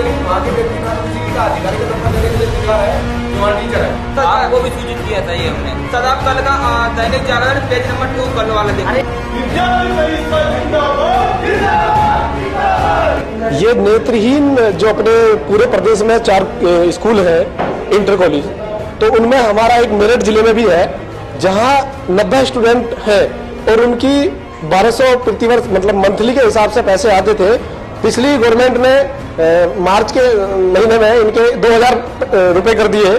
के व्यक्ति ना तो किसी का अधिकारी का दफ्तर देने के लिए तैयार है जो टीचर है। आपको भी सूचित किया था ये हमने। सर आप कल का Dainik Jagran page number two कल वाला देखिए। ये नेत्रहीन जो अपने पूरे प्रदेश में चार स्कूल है इंटर कॉलेज तो उनमें हमारा एक मेरठ ज़िले में भी है जहाँ नब्बे स्टूडेंट है और उनकी 1200 प्रतिवर्ष मतलब मंथली के हिसाब से पैसे आते थे पिछली गवर्नमेंट ने मार्च के महीने में इनके 2000 रुपए कर दिए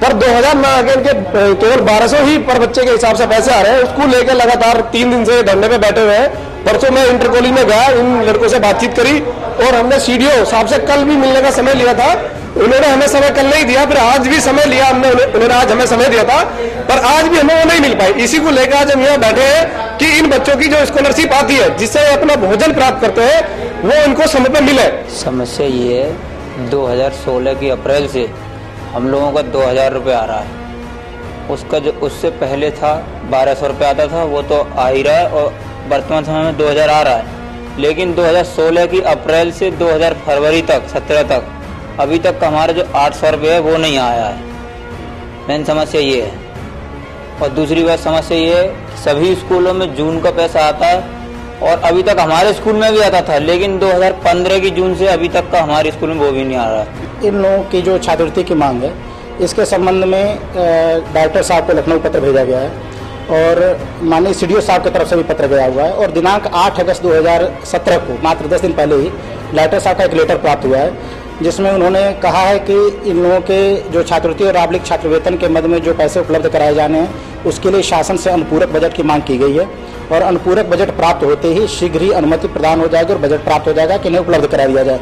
पर 2000 ना आके इनके केवल 1200 ही पर बच्चे के हिसाब से पैसे आ रहे हैं। उसको लेकर लगातार तीन दिन से धरने पे बैठे हुए हैं। परसों मैं इंटर कॉलेज में गया, इन लड़कों से बातचीत करी और हमने सीडीओ, साहब से कल भी मिलने का समय लिया था। उन्होंने हमें समय कल नहीं दिया, फिर आज भी समय लिया हमने उन्होंने आज हमें समय दिया था। पर आज भी हमें वो नहीं मिल पाई। इसी को लेकर आज हम यहाँ बैठे हैं कि इन बच्चों की जो स्कॉलरशिप आती है, जिससे अपना भोजन प्राप्त करते हैं वो इनको समय पे मिले। समस्या ये है 2016 की अप्रैल से हम लोगों का 2000 रुपये आ रहा है। उसका जो, उससे पहले था, बारह सौ रुपये आता था, वो तो आ ही रहा है और वर्तमान समय में 2000 आ रहा है। लेकिन 2016 की अप्रैल से 2000 फरवरी तक 17 तक, अभी तक हमारा जो आठ सौ रुपये है, वो नहीं आया है। मेन समस्या ये है। और दूसरी बात समस्या ये है सभी स्कूलों में जून का पैसा आता है और अभी तक हमारे स्कूल में भी आता था, लेकिन 2015 की जून से अभी तक का हमारे स्कूल में वो भी नहीं आ रहा इन लोगों की जो छात्रवृत्ति की मांग है, इसके संबंध में डायरेक्टर साहब को लखनऊ पत्र भेजा गया है और माननीय सीडीओ साहब की तरफ़ से भी पत्र गया हुआ है और दिनांक 8 अगस्त 2017 को, मात्र 10 दिन पहले ही डायरेक्टर साहब का एक लेटर प्राप्त हुआ है, जिसमें उन्होंने कहा है कि इन लोगों के जो छात्रवृत्ति और आबलिक छात्रवेतन के मद में जो पैसे उपलब्ध कराए जाने हैं, उसके लिए शासन से अनुपूरक बजट की मांग की गई है। और अनुपूरक बजट प्राप्त होते ही शीघ्र ही अनुमति प्रदान हो जाएगी और बजट प्राप्त हो जाएगा कि इन्हें उपलब्ध करा दिया जाए।